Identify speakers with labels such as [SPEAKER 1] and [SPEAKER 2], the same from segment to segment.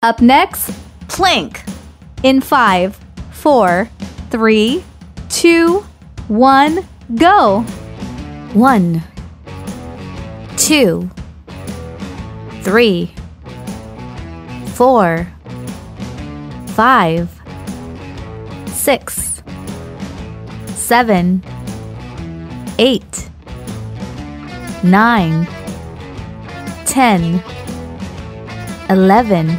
[SPEAKER 1] Up next, plank. In five, four, three, two, one, go.
[SPEAKER 2] One, two, three, four, five, six, seven, eight, nine, ten, eleven,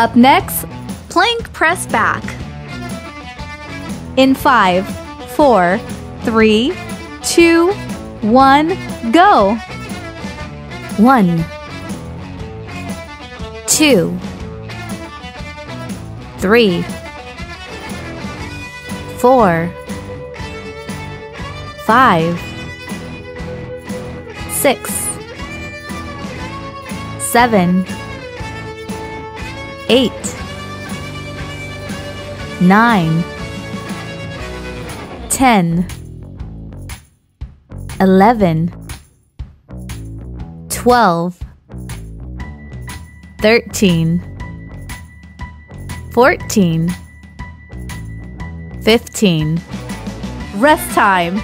[SPEAKER 1] Up next, plank press back. In five, four, three, two, one, go.
[SPEAKER 2] One, two, three, four, five, six, seven, eight, nine, ten, eleven, twelve, thirteen, fourteen, fifteen.
[SPEAKER 1] Rest time.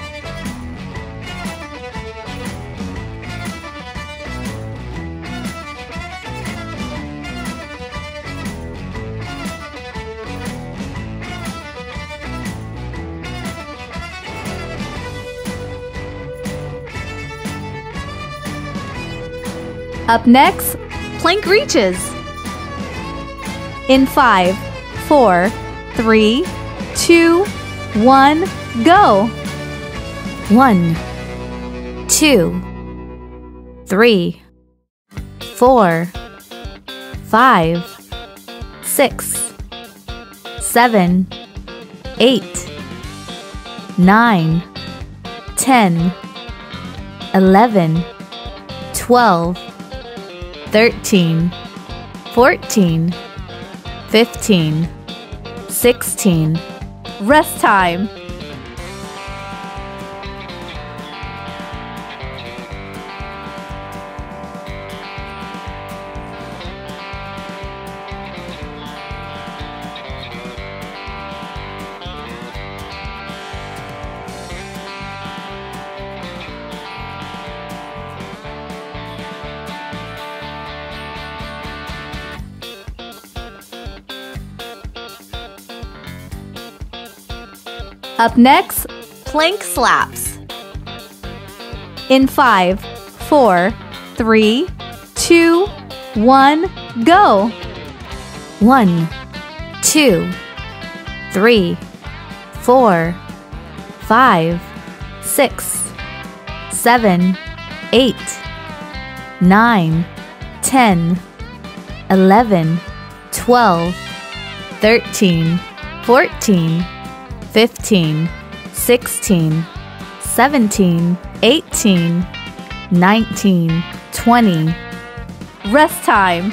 [SPEAKER 1] Up next, plank reaches. In five, four, three, two, one, go.
[SPEAKER 2] One, two, three, four, five, six, seven, eight, nine, ten, eleven, twelve, thirteen, fourteen, fifteen, sixteen.
[SPEAKER 1] Rest time. Up next, plank slaps. In five, four, three, two, one, go.
[SPEAKER 2] One, two, three, four, five, six, seven, eight, nine, ten, eleven, twelve, thirteen, fourteen, fifteen, sixteen, seventeen, eighteen, nineteen, twenty.
[SPEAKER 1] Rest time.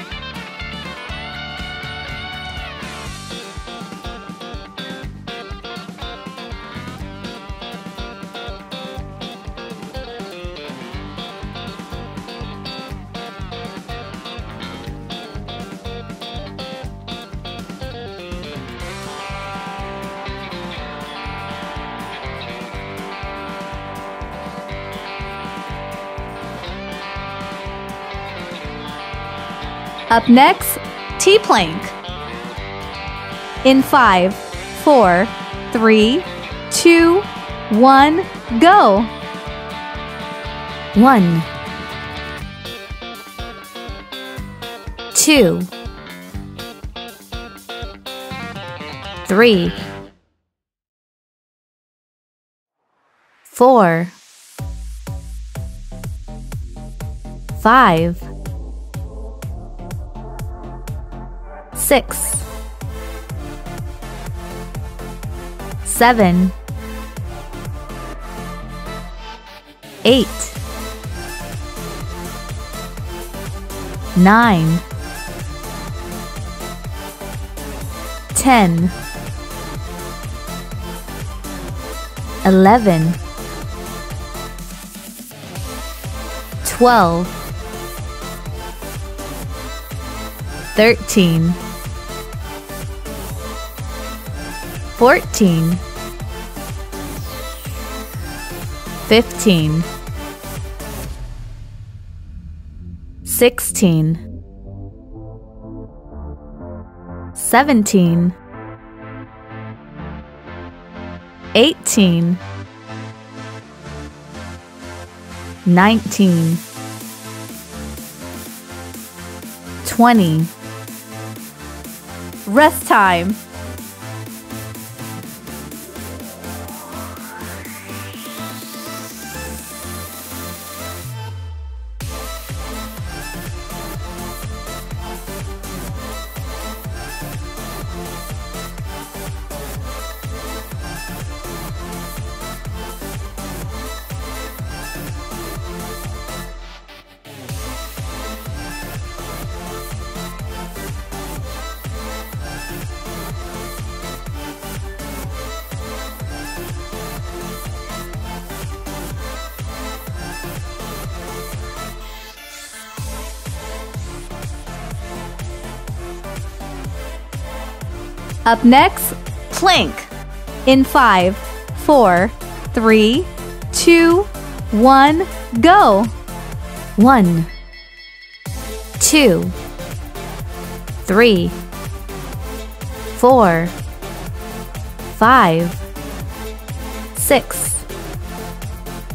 [SPEAKER 1] Up next, T plank. In five, four, three, two, one, go.
[SPEAKER 2] One, two, three, four, five, six, seven, eight, nine, ten, eleven, twelve, thirteen, fourteen, fifteen, sixteen, seventeen, eighteen, nineteen, twenty,
[SPEAKER 1] Rest time. Up next, plank. In five, four, three, two, one, go.
[SPEAKER 2] one, two, three, four, five, six,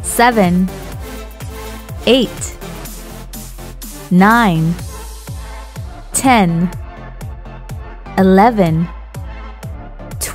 [SPEAKER 2] seven, eight, nine, ten, eleven,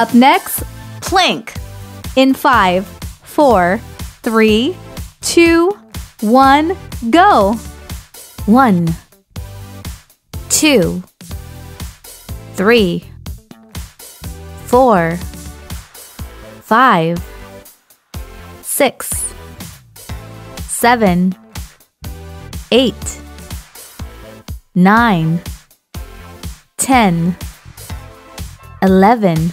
[SPEAKER 1] Up next, plank. In five, four, three, two, one, go.
[SPEAKER 2] one, two, three, four, five, six, seven, eight, nine, ten, eleven,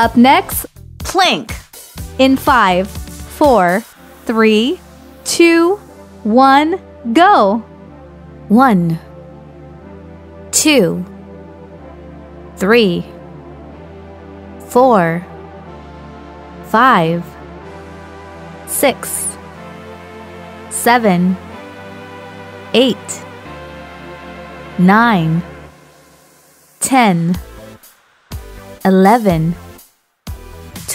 [SPEAKER 1] Up next, plank. In five, four, three, two, one, go.
[SPEAKER 2] one, two, three, four, five, six, seven, eight, nine, ten, eleven,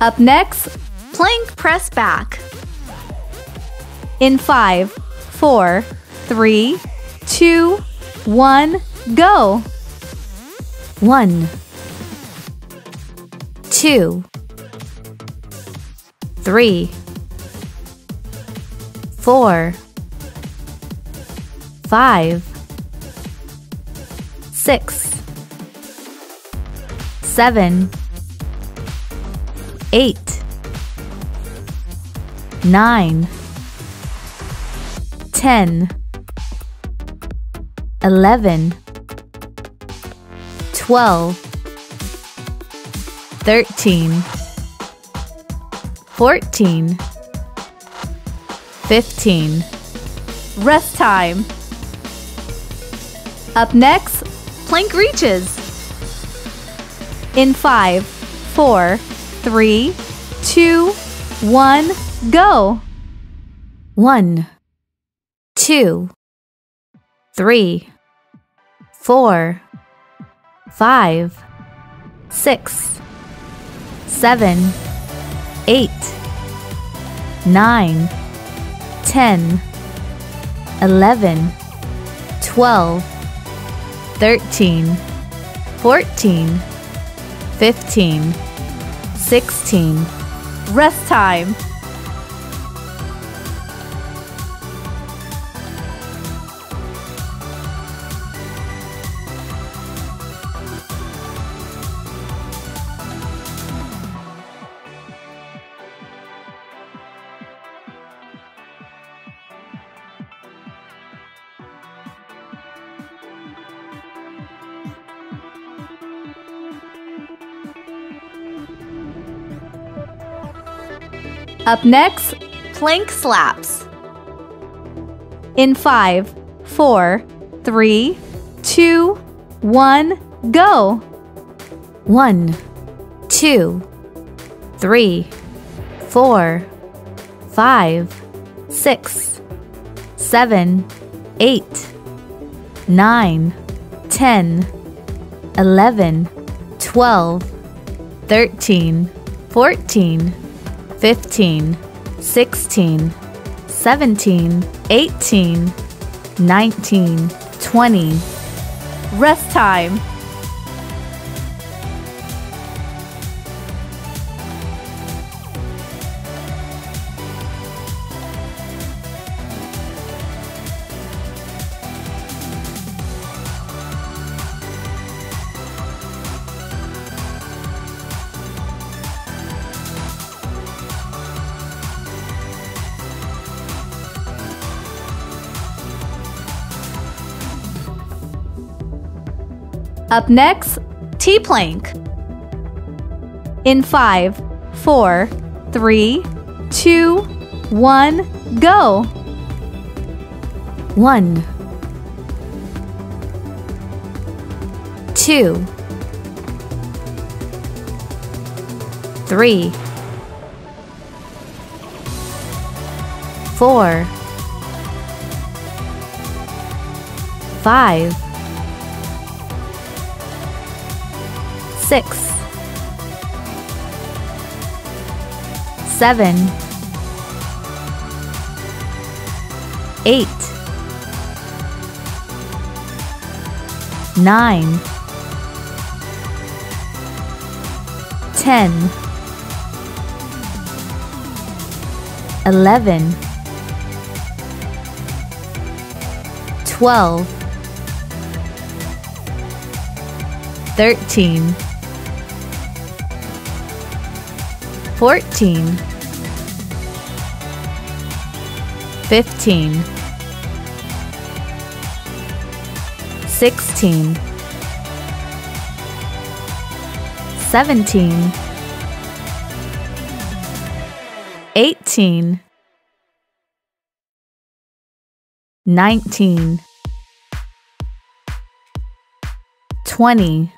[SPEAKER 1] Up next, plank press back. In five, four, three, two, one, go.
[SPEAKER 2] One, two, three, four, five, six, seven, eight, nine, ten, eleven, twelve, thirteen, fourteen, fifteen.
[SPEAKER 1] Rest time. Up next, plank reaches. In five, four, three, two, one, go.
[SPEAKER 2] One, two, three, four, five, six, seven, eight, nine, ten, eleven, twelve, thirteen, fourteen, fifteen, sixteen.
[SPEAKER 1] Rest time. Up next, plank slaps. In five, four, three, two, one, go.
[SPEAKER 2] One, two, three, four, five, six, seven, eight, nine, ten, eleven, twelve, thirteen, fourteen, fifteen, sixteen, seventeen, eighteen, nineteen, twenty.
[SPEAKER 1] Rest time. Up next, T plank. In five, four, three, two, one, go.
[SPEAKER 2] One, two, three, four, five, six, seven, eight, nine, ten, eleven, twelve. 13 fourteen, fifteen, sixteen. seventeen, eighteen, nineteen, twenty.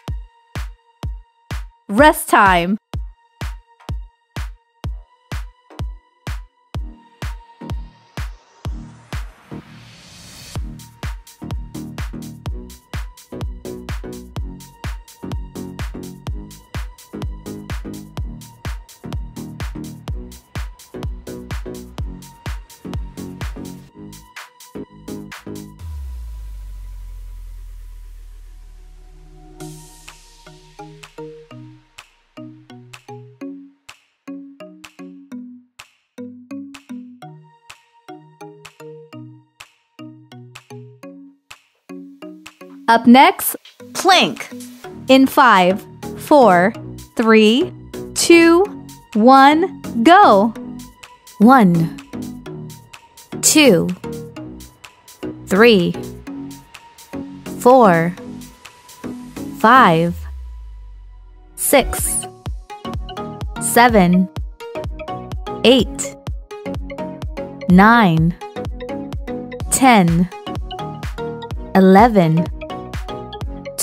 [SPEAKER 1] Rest time. Up next, plank. In five, four, three, two, one, go.
[SPEAKER 2] One, two, three, four, five, six, seven, eight, nine, ten, eleven,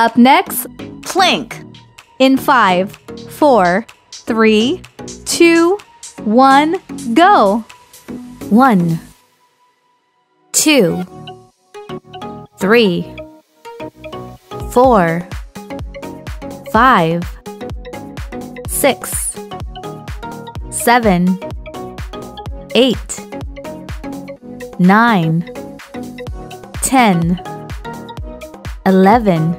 [SPEAKER 1] Up next, plank. In five, four, three, two, one, go.
[SPEAKER 2] One, two, three, four, five, six, seven, eight, nine, ten, eleven,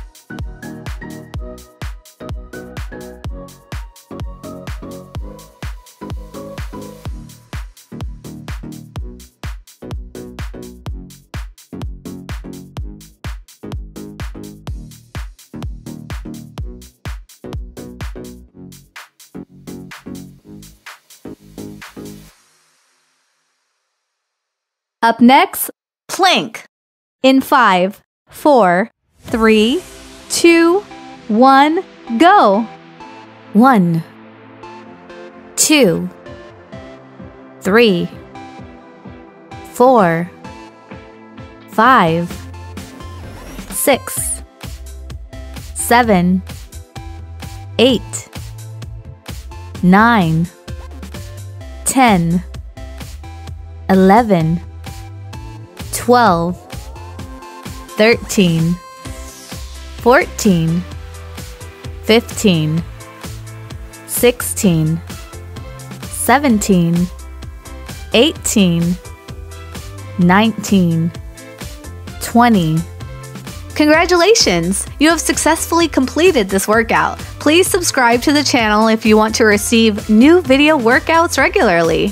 [SPEAKER 1] Up next, plank. In five, four, three, two, one, go.
[SPEAKER 2] One, two, three, four, five, six, seven, eight, nine, ten, eleven. 12, 13, 14, 15, 16, 17, 18, 19, 20.
[SPEAKER 1] Congratulations! You have successfully completed this workout. Please subscribe to the channel if you want to receive new video workouts regularly.